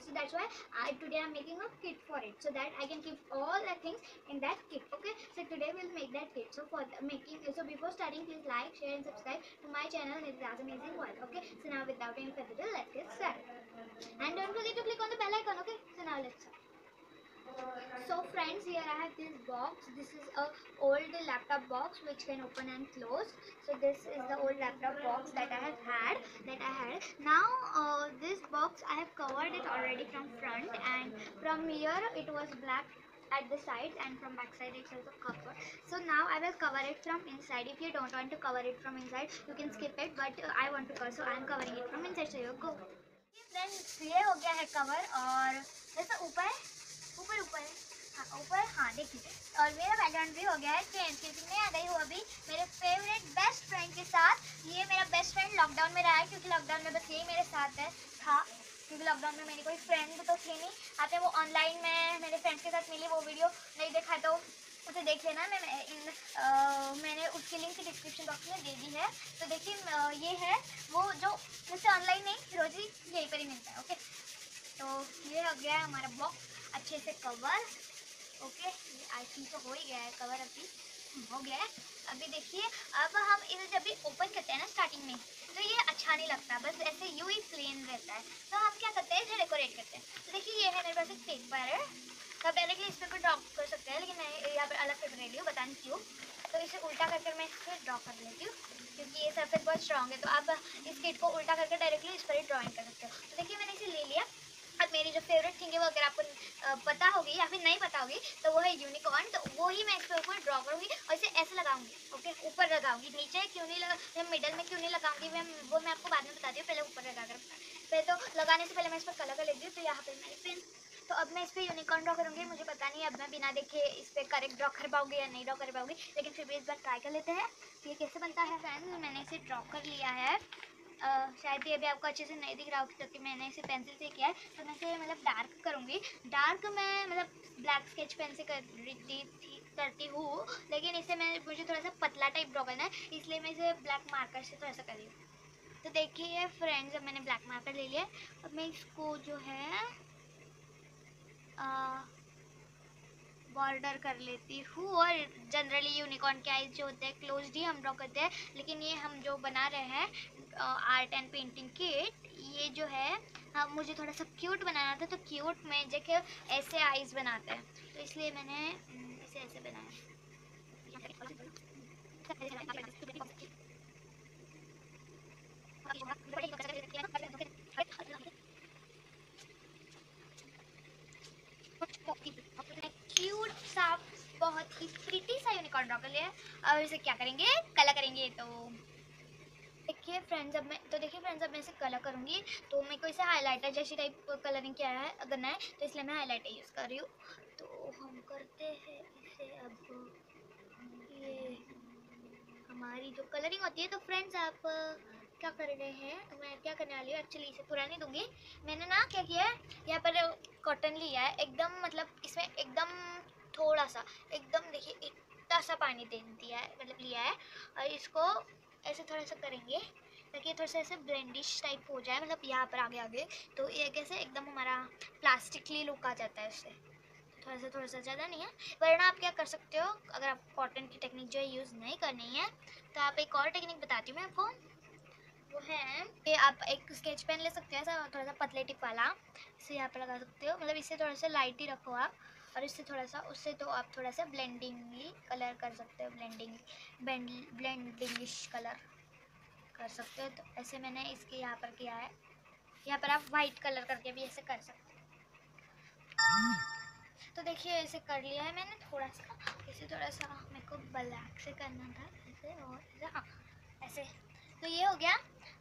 so that's why I today I'm making a kit for it. So that I can keep all the things in that kit okay? So today we'll make that kit. So for making so before starting please like share and subscribe to my channel it is amazing world okay? So now without any further ado let's get started and don't forget to click on the bell icon okay? So now let's start so friends here i have this box this is a old laptop box which can open and close so this is the old laptop box that i have had that i had now uh, this box i have covered it already from front and from here it was black at the sides and from back side it's also covered so now i will cover it from inside if you don't want to cover it from inside you can skip it but uh, i want to cover so i am covering it from inside so you go friends ये हो गया है cover और जैसे ऊपर ऊपर ऊपर। हाँ ऊपर। हाँ देखिए। और मेरा बैकग्राउंड भी हो गया है चेंज क्योंकि मैं। आ गई हूँ अभी मेरे फेवरेट बेस्ट फ्रेंड के साथ, ये मेरा बेस्ट फ्रेंड लॉकडाउन में रहा है, क्योंकि लॉकडाउन में बस यही मेरे साथ है, था। क्योंकि लॉकडाउन में मेरी कोई फ्रेंड तो थी नहीं। आपने वो ऑनलाइन में, मेरे फ्रेंड्स के साथ मिली वो वीडियो नहीं देखा तो उसे देख लेना। मैं इन मैंने उसकी लिंक डिस्क्रिप्शन बॉक्स में दे दी है। तो देखिए ये है वो जो मुझसे ऑनलाइन नहीं, रोज यहीं पर ही मिलता है ओके तो ये हो गया हमारा बॉक्स अच्छे से कवर ओके आई थिंक तो हो ही गया है कवर अभी, हो गया है। अभी देखिए, अब हम इसे जब भी ओपन करते हैं ना स्टार्टिंग में तो ये अच्छा नहीं लगता, बस ऐसे यू ही प्लेन रहता है। तो हम क्या करते हैं, इसे डेकोरेट करते हैं। तो देखिए, ये है मेरे पास एक पेपर है तो डायरेक्टली इस पर ड्रॉ कर सकते हैं, लेकिन मैं यहाँ पर अलग पेपर ले ली हूँ बता नहीं क्यों। तो इसे उल्टा करके मैं इस पर ड्रॉ कर लेती हूँ, क्योंकि ये सरफेस बहुत स्ट्रॉन्ग है। तो आप इस किट को उल्टा करके डायरेक्टली इस पर ही ड्रॉइंग कर सकते हो। तो देखिए, मैंने इसे ले लिया। अब मेरी जो फेवरेट थिंग है वो अगर आपको पता होगी या फिर नहीं पता होगी तो वो है यूनिकॉर्न तो वो ही मैं इस पर ऊपर ड्रॉ करूँगी और इसे ऐसे लगाऊँगी ओके ऊपर लगाऊँगी, नीचे क्यों नहीं लगा मिडल में क्यों नहीं लगाऊँगी, मैं, वो मैं आपको बाद में बताती हूँ, पहले ऊपर लगा कर पहले तो लगाने से पहले मैं इस पर कलर कर लेती हूँ तो यहाँ पर मेरी पेन तो अब मैं इस पर यूनिकॉर्न ड्रॉ करूँगी, मुझे पता नहीं अब मैं बिना देखे इस पर करेक्ट ड्रॉ कर पाऊँगी या नहीं ड्रॉ कर पाऊँगी, लेकिन फिर भी इस बार ट्राई कर लेते हैं। ये कैसे बनता है फ्रेंड्स मैंने इसे ड्रॉ कर लिया है। शायद ये अभी आपको अच्छे से नहीं दिख रहा होगा, क्योंकि मैंने इसे पेंसिल से किया है। तो मैं इसे मतलब डार्क करूँगी। डार्क मैं मतलब ब्लैक स्केच पेन से कर थी करती हूँ, लेकिन इसे मैं, मुझे थोड़ा सा पतला टाइप ड्रॉ करना है, इसलिए मैं इसे ब्लैक मार्कर से थोड़ा सा कर हूँ। तो देखिए फ्रेंड्स अब मैंने ब्लैक मार्कर ले लिया अब मैं इसको जो है बॉर्डर कर लेती हूँ, और जनरली यूनिकॉर्न के आइज़ जो होते हैं क्लोज ही हम ड्रॉ करते हैं। लेकिन ये हम जो बना रहे हैं आर्ट एंड पेंटिंग किट ये जो है हाँ मुझे थोड़ा सा क्यूट बनाना था तो क्यूट में जगह ऐसे आइज़ बनाते हैं। तो इसलिए मैंने इसे ऐसे बनाया। क्यूट सा, बहुत ही प्रीटी सा यूनिकॉर्न ड्रॉ कर लिया और इसे क्या करेंगे? कलर करेंगे तो देखिए फ्रेंड्स अब मैं तो देखिए फ्रेंड्स अब मैं इसे कलर करूँगी। तो मेरे को इसे हाईलाइटर जैसी टाइप कलरिंग किया है करना है तो इसलिए मैं हाईलाइटर यूज़ कर रही हूँ। तो हम करते हैं इसे अब, ये हमारी जो कलरिंग होती है तो फ्रेंड्स आप, क्या कर रहे हैं? मैं क्या करने वाली हूँ? एक्चुअली इसे पूरा नहीं दूँगी। मैंने ना क्या किया है, यहाँ पर कॉटन लिया है, एकदम मतलब इसमें एकदम थोड़ा सा, एकदम देखिए, इतना सा पानी दे दिया है मतलब लिया है, और इसको ऐसे थोड़ा सा करेंगे, ताकि थोड़ा सा ऐसे ब्लेंडिश टाइप हो जाए मतलब यहाँ पर आगे आगे। तो ये कैसे, एकदम हमारा प्लास्टिकली लुक आ जाता है इससे थोड़ा सा थोड़ा सा ज़्यादा नहीं है, वरना आप क्या कर सकते हो, अगर आप कॉटन की टेक्निक जो है यूज़ नहीं करनी है तो आप एक और टेक्निक बताती हूँ मैं आपको। वो है कि आप एक स्केच पेन ले सकते हो थोड़ा सा पतले टिप वाला। इसे यहाँ पर लगा सकते हो मतलब इससे थोड़ा सा लाइट ही रखो आप। और इससे थोड़ा सा, उससे तो आप थोड़ा सा ब्लेंडिंगली कलर कर सकते हो ब्लेंडिंग ब्लेंडिंगिश कलर कर सकते हो। तो ऐसे मैंने इसके यहाँ पर किया है। यहाँ पर आप वाइट कलर करके भी ऐसे कर सकते हो। तो देखिए, ऐसे कर लिया है मैंने थोड़ा सा। ऐसे थोड़ा सा मेरे को ब्लैक से करना था, ऐसे और हाँ ऐसे। तो ये हो गया।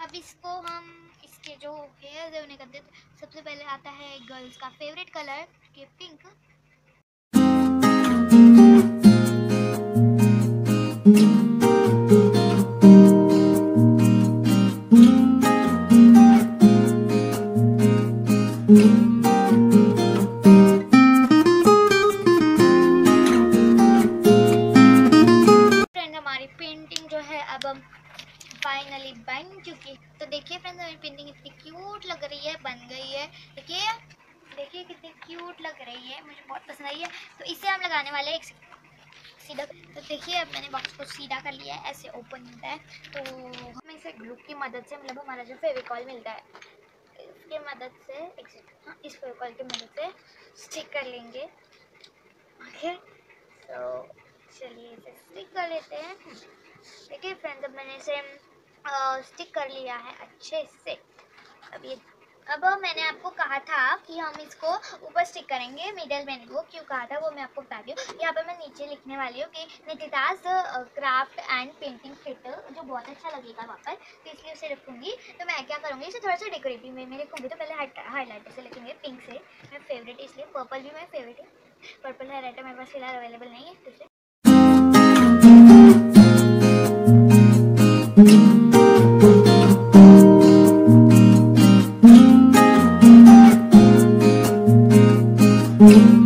अब इसको हम, इसके जो हेयर है, उन्हें करते सबसे पहले आता है गर्ल्स का फेवरेट कलर के पिंक फाइनली बन चुकी तो देखिए फ्रेंड्स हमारी पेंटिंग इतनी क्यूट लग रही है, बन गई है। देखिए देखिए कितनी क्यूट लग रही है। मुझे बहुत पसंद आई है। तो इसे हम लगाने वाले हैं एक सीधा तो देखिए, अब मैंने बॉक्स को सीधा कर लिया है, ऐसे ओपन होता है। तो हम इसे ग्लू की मदद से मतलब हमारा जो फेविकॉल मिलता है, इसकी मदद से हाँ इस फेविकॉल की मदद से स्टिक कर लेंगे। ओके तो चलिए इसे स्टिक कर लेते हैं। देखिए फ्रेंड्स अब मैंने इसे स्टिक कर लिया है अच्छे से। अब ये अब मैंने आपको कहा था कि हम इसको ऊपर स्टिक करेंगे मिडल में वो क्यों कहा था, वो मैं आपको बता दी यहाँ पर मैं नीचे लिखने वाली हूँ कि नितिताज क्राफ्ट एंड पेंटिंग फिट जो बहुत अच्छा लगेगा वहाँ पर तो इसलिए उसे रखूँगी। तो मैं क्या करूँगी, इसे थोड़ा सा डेकोरेटिव में मैं लिखूँगी तो पहले हाईलाइटर से लिखेंगे पिंक से। मैं फेवरेट इसलिए पर्पल भी मेरा फेवरेट है। पर्पल हाईलाइटर मेरे पास फ़िलहाल अवेलेबल नहीं है तो Mm-hmm.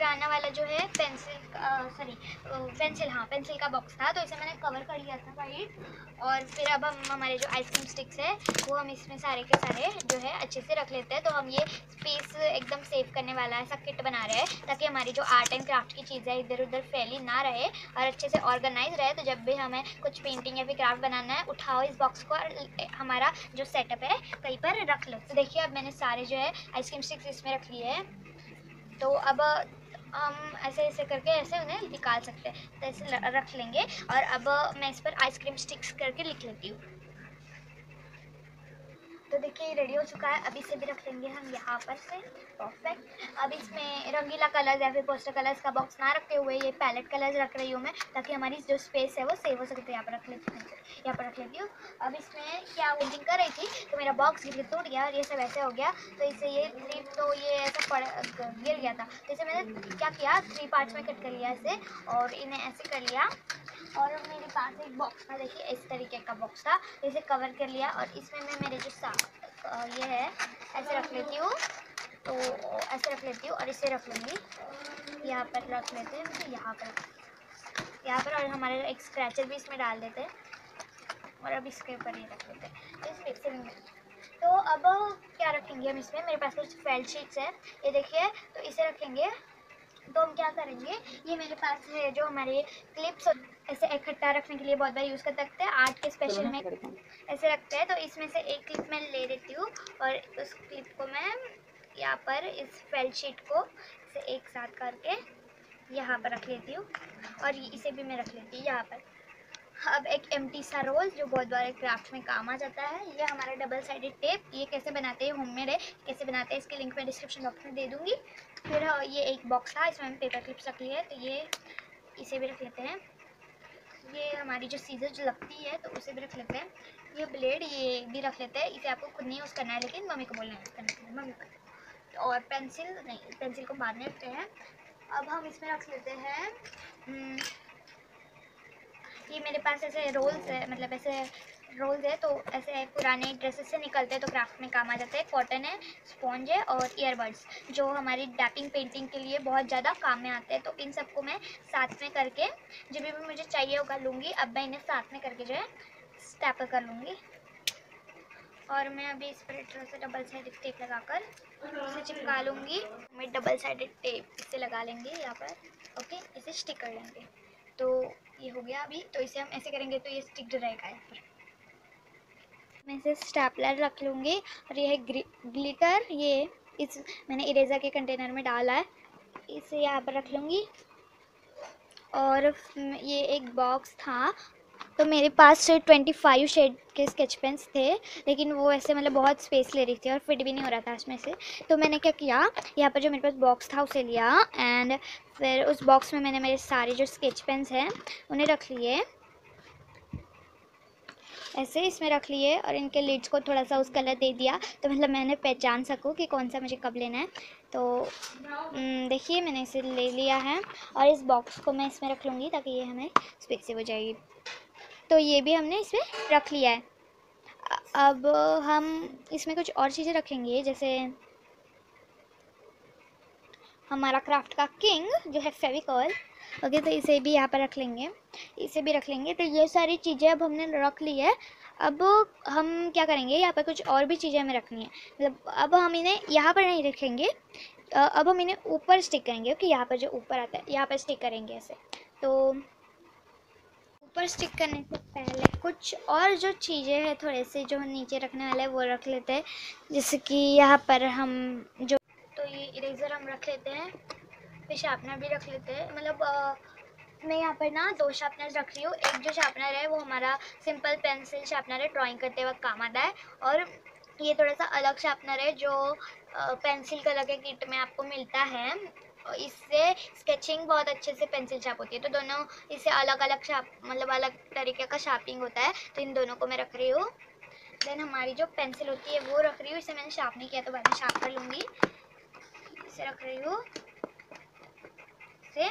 पुराना वाला जो है पेंसिल सॉरी पेंसिल हाँ पेंसिल का बॉक्स था तो इसे मैंने कवर कर लिया था वाइट और फिर अब हम, हमारे जो आइसक्रीम स्टिक्स है, वो हम इसमें सारे के सारे जो है, अच्छे से रख लेते हैं। तो हम ये स्पेस एकदम सेव करने वाला ऐसा किट बना रहे हैं, ताकि हमारी जो आर्ट एंड क्राफ्ट की चीज़ें इधर उधर फैली ना रहे और अच्छे से ऑर्गेनाइज रहे। तो जब भी हमें कुछ पेंटिंग या फिर क्राफ्ट बनाना है, उठाओ इस बॉक्स को और हमारा जो सेटअप है, कहीं पर रख लो। तो देखिए, अब मैंने सारे जो है आइसक्रीम स्टिक्स इसमें रख लिए हैं। तो अब हम ऐसे ऐसे करके ऐसे उन्हें निकाल सकते हैं। तो ऐसे रख लेंगे और अब मैं इस पर आइसक्रीम स्टिक्स करके लिख लेती हूँ। तो देखिए रेडी हो चुका है। अभी से भी रख लेंगे हम यहाँ पर से। परफेक्ट अब इसमें रंगीला कलर या फिर पोस्टर कलर्स का बॉक्स ना रखते हुए ये पैलेट कलर्स रख रही हूँ मैं, ताकि हमारी जो स्पेस है वो सेव हो सके। तो यहाँ पर रख लेती हूँ यहाँ पर रख लेती हूँ। अब इसमें क्या वेल्डिंग कर रही थी? तो मेरा बॉक्स गिर टूट गया और ये सब ऐसे हो गया। तो इसे ये थ्री तो ये ऐसा पड़, गिर गया था। तो इसे मैंने क्या किया? थ्री पार्ट्स में कट कर लिया इसे और इन्हें ऐसे कर लिया। और मेरे पास एक बॉक्स था, देखिए, इस तरीके का बॉक्स था। इसे कवर कर लिया और इसमें मैं मेरे जो सा ये है, ऐसे रख लेती हूँ। तो ऐसे रख लेती हूँ और इसे रख लूँगी। यहाँ पर रख लेते हैं, मुझे यहाँ पर यहाँ पर और हमारे एक स्क्रैचर भी इसमें डाल देते हैं। और अब इसके ऊपर ये रख लेते हैं। इस में तो अब क्या रखेंगे हम इसमें? मेरे पास कुछ फेल शीट्स है। ये देखिए तो इसे रखेंगे। तो हम क्या करेंगे? ये मेरे पास है जो हमारे क्लिप्स ऐसे इकट्ठा रखने के लिए बहुत बार यूज़ कर सकते हैं। आर्ट के स्पेशल में ऐसे रखते हैं। तो इसमें से एक क्लिप मैं ले लेती हूँ और उस क्लिप को मैं यहाँ पर इस फेल शीट को इसे एक साथ करके यहाँ पर रख लेती हूँ और इसे भी मैं रख लेती हूँ यहाँ पर। अब एक एम सा रोल जो बहुत बार क्राफ्ट में काम आ जाता है। ये हमारा डबल साइडेड टेप ये कैसे बनाते हैं होममेड है कैसे बनाते हैं इसके लिंक मैं डिस्क्रिप्शन बॉक्स में दे दूँगी। फिर ये एक बॉक्स था इसमें पेपर क्लिप्स रख लिए तो ये इसे भी रख लेते हैं। ये हमारी जो सीजर जो लगती है तो उसे भी रख लेते हैं। ये ब्लेड ये भी रख लेते हैं। इसे आपको खुद नहीं यूज़ करना है लेकिन मम्मी को बोलना है करने के मम्मी को। और पेंसिल नहीं पेंसिल को मारने रखते हैं। अब हम इसमें रख लेते हैं हम्म, ये मेरे पास ऐसे रोल्स है मतलब ऐसे रोल्स है तो ऐसे पुराने ड्रेसेस से निकलते हैं तो क्राफ्ट में काम आ जाते हैं। कॉटन है स्पॉन्ज है और ईयरबड्स जो हमारी डैपिंग पेंटिंग के लिए बहुत ज़्यादा काम में आते हैं। तो इन सबको मैं साथ में करके जब भी मुझे चाहिए होगा लूँगी, अब मैं इन्हें साथ में करके जो है स्टैपल कर लूँगी। और मैं अभी इस पर से डबल साइडेड टेप लगाकर इसे चिपका लूँगी। मैं डबल साइडेड टेप इसे लगा लेंगे यहाँ पर ओके इसे स्टिक कर लेंगे। तो ये हो गया अभी। तो इसे हम ऐसे करेंगे तो ये स्टिक रहेगा यहाँ पर। मैं इसे स्टैपलर रख लूँगी और यह ग्लिटर, ये इस, मैंने इरेज़र के कंटेनर में डाला है। इसे यहाँ पर रख लूँगी। और ये एक बॉक्स था। तो मेरे पास ट्वेंटी फाइव शेड के स्केच पेन्स थे, लेकिन वो ऐसे मतलब बहुत स्पेस ले रही थी और फिट भी नहीं हो रहा था उसमें से। तो मैंने क्या किया, यहाँ पर जो मेरे पास बॉक्स था उसे लिया। एंड फिर उस बॉक्स में मैंने मेरे सारे जो स्केच पेन्स हैं, उन्हें रख लिए। ऐसे इसमें रख लिए और इनके लीड्स को थोड़ा सा उस कलर दे दिया। तो मतलब मैंने पहचान सकूँ कि कौन सा मुझे कब लेना है। तो देखिए मैंने इसे ले लिया है और इस बॉक्स को मैं इसमें रख लूँगी ताकि ये हमें स्पेसिव हो जाएगी। तो ये भी हमने इसमें रख लिया है। अब हम इसमें कुछ और चीज़ें रखेंगे, जैसे हमारा क्राफ्ट का किंग जो है फेविकॉल ओके तो इसे भी यहाँ पर रख लेंगे। इसे भी रख लेंगे। तो ये सारी चीज़ें अब हमने रख ली है। अब हम क्या करेंगे? यहाँ पर कुछ और भी चीज़ें हमें रखनी है। मतलब अब हम इन्हें यहाँ पर नहीं रखेंगे। अब हम इन्हें ऊपर स्टिक करेंगे, ओके? यहाँ पर जो ऊपर आता है, यहाँ पर स्टिक करेंगे ऐसे। तो ऊपर स्टिक करने से पहले कुछ और जो चीज़ें हैं थोड़े से जो नीचे रखने वाले हैं, वो रख लेते हैं। जैसे कि यहाँ पर हम जो तो ये इरेज़र हम रख लेते हैं। फिर शार्पनर भी रख लेते हैं। मतलब मैं यहाँ पर ना दो शार्पनर रख रही हूँ। एक जो शार्पनर है, वो हमारा सिंपल पेंसिल शार्पनर है, ड्राइंग करते वक्त काम आता है। और ये थोड़ा सा अलग शार्पनर है, जो पेंसिल कलर के किट में आपको मिलता है। इससे स्केचिंग बहुत अच्छे से पेंसिल शार्प होती है। तो दोनों, इससे अलग अलग शार्प मतलब अलग तरीके का शार्पिंग होता है। तो इन दोनों को मैं रख रही हूँ। देन हमारी जो पेंसिल होती है, वो रख रही हूँ। इसे मैंने शार्प नहीं किया तो बाद में शार्प कर लूँगी। इसे रख रही हूँ। से।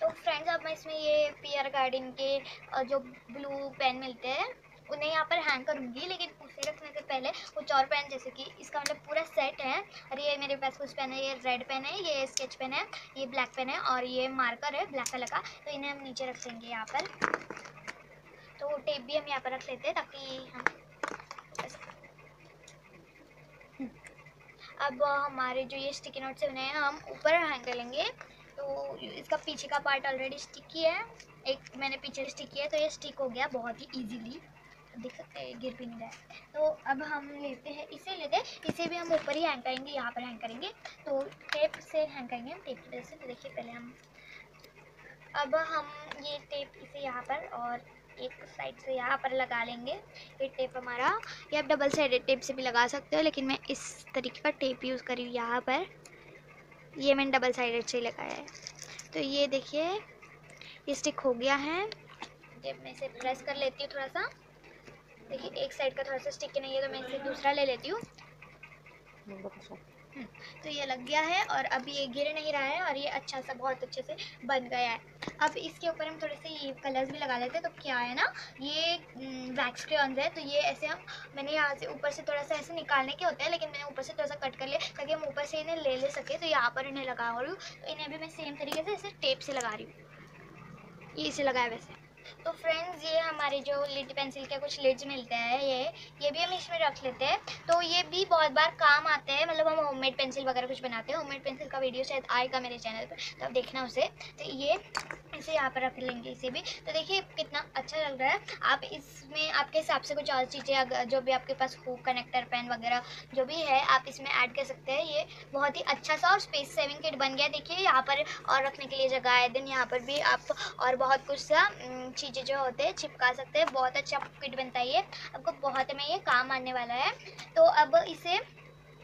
तो फ्रेंड्स अब मैं इसमें ये पियर गार्डन के जो ब्लू पेन मिलते हैं, उन्हें यहाँ पर हैंग करूँगी, लेकिन उसे रखने से पहले कुछ और पेन जैसे कि इसका मतलब पूरा सेट है, और ये मेरे पास कुछ पेन है, ये रेड पेन है, ये स्केच पेन है, ये ब्लैक पेन है, और ये मार्कर है ब्लैक कलर का तो इन्हें हम नीचे रख देंगे यहाँ पर। तो टेप भी हम यहाँ पर रख लेते हैं, ताकि हम हम्म। अब हमारे जो ये स्टिकी नोट्स है, उन्हें हम ऊपर हैंग कर लेंगे। इसका पीछे का पार्ट ऑलरेडी स्टिकी है। एक मैंने पीछे स्टिक किया है तो ये स्टिक हो गया बहुत ही इजीली देख सकते हैं, गिर भी नहीं रहा है। तो अब हम लेते हैं, इसे लेते हैं। इसे भी हम ऊपर ही हैंग करेंगे, यहाँ पर हैंग करेंगे। तो टेप से हैंग करेंगे हम टेप से। तो देखिए, पहले हम, अब हम ये टेप इसे यहाँ पर और एक साइड से यहाँ पर लगा लेंगे। ये टेप हमारा, ये आप डबल साइडेड टेप से भी लगा सकते हो, लेकिन मैं इस तरीके का टेप यूज़ करी हूँ यहाँ पर। ये मैंने डबल साइडेड से लगाया है। तो ये देखिए, ये स्टिक हो गया है। जब मैं इसे प्रेस कर लेती हूँ थोड़ा सा, देखिए, एक साइड का थोड़ा सा स्टिक नहीं है तो मैं इसे दूसरा ले लेती हूँ। तो ये लग गया है और अब ये गिर नहीं रहा है और ये अच्छा सा बहुत अच्छे से बन गया है। अब इसके ऊपर हम थोड़े से ये कलर्स भी लगा लेते हैं तो क्या है ना, ये वैक्स क्रेयॉन्स है तो ये ऐसे हम, मैंने यहाँ से ऊपर से थोड़ा सा ऐसे निकालने के होते हैं, लेकिन मैंने ऊपर से थोड़ा सा कट कर लिया, ताकि हम ऊपर से इन्हें ले ले सके तो यहाँ पर इन्हें लगा रही हूँ तो इन्हें भी मैं सेम तरीके से ऐसे टेप से लगा रही हूँ। ये इसे लगाया वैसे। तो फ्रेंड्स ये हमारे जो लिड पेंसिल के कुछ लिड्स मिलते हैं, ये ये भी हम इसमें रख लेते हैं। तो ये भी बहुत बार काम आते हैं मतलब हम होममेड पेंसिल वगैरह कुछ बनाते हैं। होममेड पेंसिल का वीडियो शायद आएगा मेरे चैनल पर तो आप देखना उसे। तो ये इसे यहाँ पर रख लेंगे इसे भी। तो देखिए, कितना अच्छा लग रहा है। आप इसमें, आपके हिसाब से कुछ और चीज़ें जो भी आपके पास हो कनेक्टर पेन वगैरह, जो भी है, आप इसमें ऐड कर सकते हैं। ये बहुत ही अच्छा सा और स्पेस सेविंग किट बन गया। देखिए, यहाँ पर और रखने के लिए जगह है देन, यहाँ पर भी आप और बहुत कुछ सा चीज़ें जो होते हैं, चिपका सकते हैं। बहुत अच्छा किट बनता है ये। आपको बहुत, में ये काम आने वाला है। तो अब इसे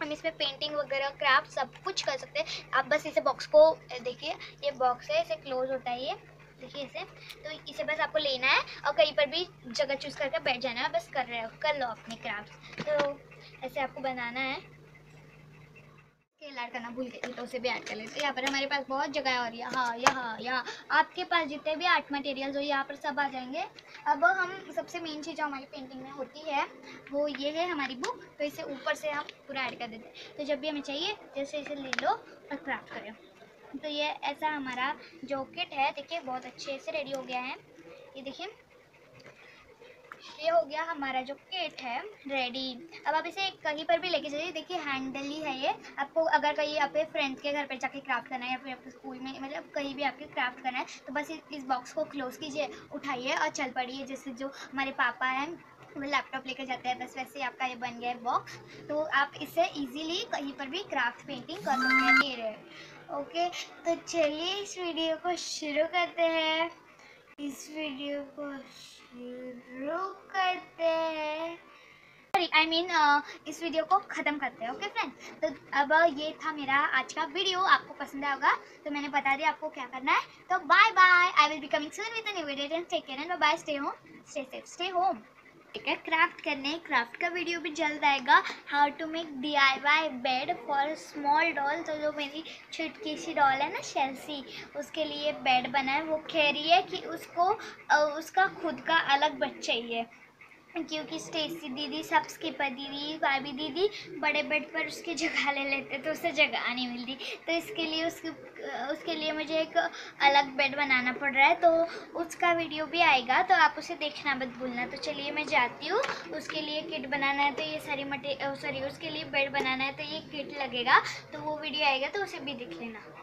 हम इसमें पेंटिंग वगैरह क्राफ्ट सब कुछ कर सकते हैं। आप बस इसे बॉक्स को देखिए, ये बॉक्स है, इसे क्लोज होता है ये। देखिए इसे। तो इसे बस आपको लेना है और कहीं पर भी जगह चूज़ करके बैठ जाना है। बस कर रहे हो, कर लो अपने क्राफ्ट तो ऐसे आपको बनाना है। ऐड करना भूल गई तो उसे भी ऐड कर लेते हैं। यहाँ पर हमारे पास बहुत जगह है और यहाँ यहाँ यहाँ। आपके पास जितने भी आर्ट मटेरियल्स हो, यहाँ पर सब आ जाएँगे। अब हम, सबसे मेन चीज़ जो हमारी पेंटिंग में होती है, वो ये है हमारी बुक तो इसे ऊपर से हम पूरा ऐड कर देते हैं। तो जब भी हमें चाहिए, जैसे इसे ले लो और क्राफ्ट करो। तो ये ऐसा हमारा जो किट है। देखिए, बहुत अच्छे से रेडी हो गया है। ये देखिए ये हो गया हमारा जो किट है रेडी अब आप इसे कहीं पर भी लेके जाइए। देखिए हैंडल ही है ये। आपको अगर कहीं अपने फ्रेंड्स के घर पर जाके क्राफ्ट करना है या फिर आपके स्कूल में मतलब कहीं भी आपके क्राफ्ट करना है तो बस इस बॉक्स को क्लोज कीजिए, उठाइए और चल पड़िए। जैसे जो हमारे पापा हैं, वो लैपटॉप लेकर जाते हैं, बस वैसे आपका ये बन गया है बॉक्स तो आप इसे इजीली कहीं पर भी क्राफ्ट पेंटिंग कर सकते हैं। ओके तो चलिए इस वीडियो को शुरू करते हैं। इस वीडियो को शुरू करते हैं। सॉरी आई मीन इस वीडियो को ख़त्म करते हैं ओके फ्रेंड तो अब ये था मेरा आज का वीडियो, आपको पसंद आया होगा तो मैंने बता दिया आपको क्या करना है। तो bye bye I will be coming soon with new video take care and bye stay home stay safe stay home है क्राफ्ट करने क्राफ्ट का वीडियो भी जल्द आएगा how to make D I Y bed for small doll तो जो मेरी छुटकी सी डॉल है ना शेल्सी उसके लिए बेड बना है वो कह रही है कि उसको उसका खुद का अलग बेड चाहिए. क्योंकि स्टेसी दीदी सब स्किपर दीदी भाभी दीदी बड़े बेड पर उसकी जगह ले लेते तो उसे जगह नहीं मिलती। तो इसके लिए उसके उसके लिए मुझे एक अलग बेड बनाना पड़ रहा है तो उसका वीडियो भी आएगा तो आप उसे देखना मत भूलना। तो चलिए मैं जाती हूँ, उसके लिए किट बनाना है तो ये सारी मटे सॉरी उसके लिए बेड बनाना है तो ये किट लगेगा तो वो वीडियो आएगा तो उसे भी देख लेना।